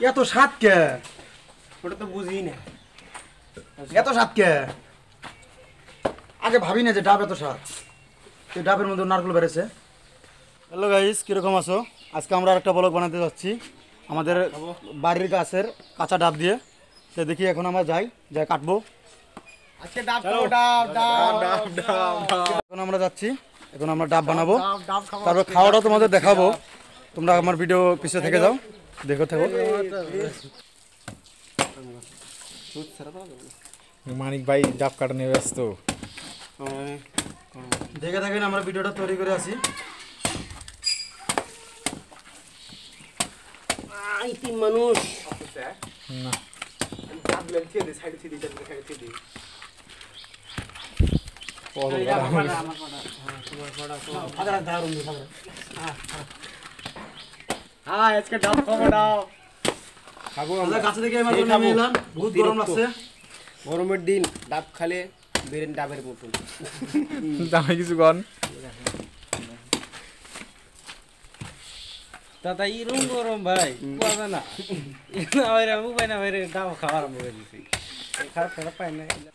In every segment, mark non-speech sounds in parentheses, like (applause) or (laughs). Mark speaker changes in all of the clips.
Speaker 1: এত স্বাদ কে।
Speaker 2: ওটা তো বুঝি না।
Speaker 1: এত স্বাদ কে। আগে ভাবি না যে ডাব এত স্বাদ এই ডাবের মধ্যে নারকেল বেড়েছে। হ্যালো গাইস কীরকম আছো? আজকে আমরা একটা ব্লগ বানাতে যাচ্ছি। আমাদের বাড়ির গাছের কাঁচা ডাব দিয়ে। তো দেখি এখন আমরা যাই যাই কাটবো।
Speaker 2: আজকে ডাব ডাব ডাব। ডাব ডাব
Speaker 1: এখন আমরা যাচ্ছি এখন আমরা ডাব বানাবো। তারপর খাওয়াটাও তোমাদের দেখাবো। তোমরা আমার ভিডিও পিছিয়ে থেকে যাও। দেখো থাকো
Speaker 3: মানিক ভাই ডাব কাটা নিয়ে ব্যস্ত
Speaker 1: দেখে থাকেন আমরা ভিডিওটা তৈরি করে আসি
Speaker 2: আই তিন মানুষ
Speaker 3: না
Speaker 2: হ্যাঁ আজকে ডাব খাব ডাব খাব
Speaker 1: আমরা। কাছে থেকে এবার। নেমে এলাম বহুত গরম লাগছে।
Speaker 2: গরমের দিন ডাব খালে বেরেন ডাবের মতন। (laughs)
Speaker 3: দামে কিছু কন।
Speaker 4: দাদা ইরম গরম ভাই না। না ভাই আমি পাই না ভাই দাও খাওয়ার আমি করে দিছি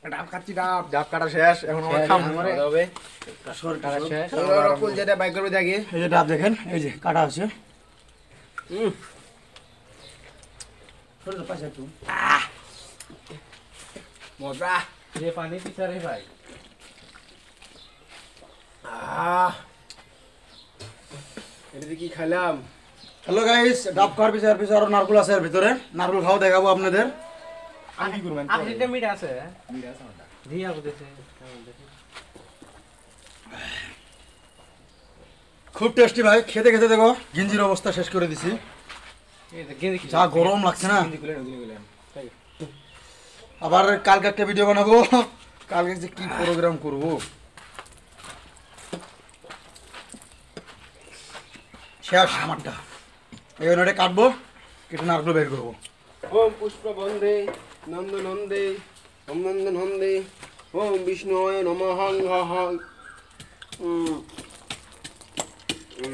Speaker 2: ডাব ডাব।
Speaker 3: ডাব কাটা শেষ এখন আমরা খাম
Speaker 2: হবে
Speaker 1: সর,
Speaker 3: শেষ
Speaker 2: বাইক করবে দেখে
Speaker 1: এই যে ডাব দেখেন এই যে কাটা আছে। Mm. Solo pasa
Speaker 2: tú.
Speaker 4: Ah. Mosa. Le fané
Speaker 2: pisar এটা কি খাইলাম
Speaker 1: হ্যালো গাইস ডাব খাওয়ার পিছে আর আরো নারকুল আছে এর ভিতরে নারকুল খাও দেখাবো আপনাদের
Speaker 3: আমি কি করবেন
Speaker 4: আপনি মিঠা আছে মিঠা আছে দিয়া গো
Speaker 1: খুব টেস্টি ভাই খেতে খেতে দেখো গিঞ্জির অবস্থা শেষ করে দিছি।
Speaker 4: এই যে
Speaker 1: গরম লাগছে না। আবার কালকে একটা ভিডিও বানাবো। কালকে যে কি প্রোগ্রাম করব? শেষ আমারটা। এই এটা কাটবো কেটে নারকুল বের করব।
Speaker 2: ওম পুষ্প বন্দে নন্দ নন্দে ওম নন্দ নন্দে ওম বিষ্ণু নম হং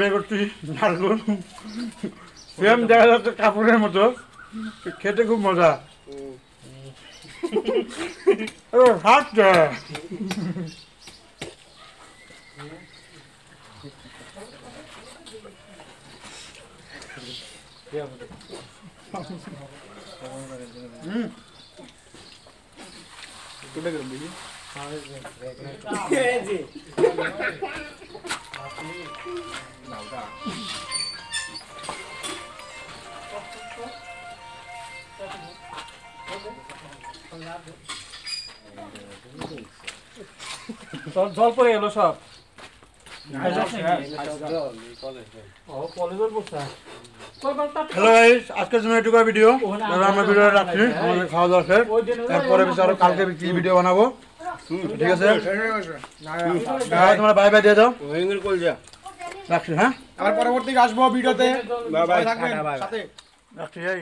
Speaker 1: বের করছি নারকুল সেম দেখা কাপড়ের মতো। খেতে খুব মজা। ও হাতটা
Speaker 4: জল পড়ে গেল সব
Speaker 1: হ্যালো গাইস আজকের জন্য এটুকু ভিডিও এবার আমরা ভিডিও রাখছি। আমাদের খাওয়া দাওয়া শেষ। এরপরে বেশি আরও কালকে কি ভিডিও বানাবো? ঠিক আছে? তোমরা বাই বাই দিয়ে
Speaker 2: কলজা
Speaker 1: রাখছি হ্যাঁ?
Speaker 2: আবার পরবর্তী আসব ভিডিওতে
Speaker 4: বাই
Speaker 2: থাকবেন সাথে।
Speaker 1: রাখছি হ্যাঁ